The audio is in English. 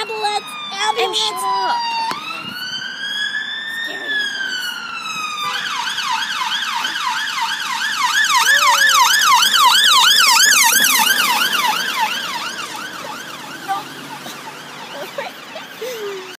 Ambulance! Em, Ambulance! shut up.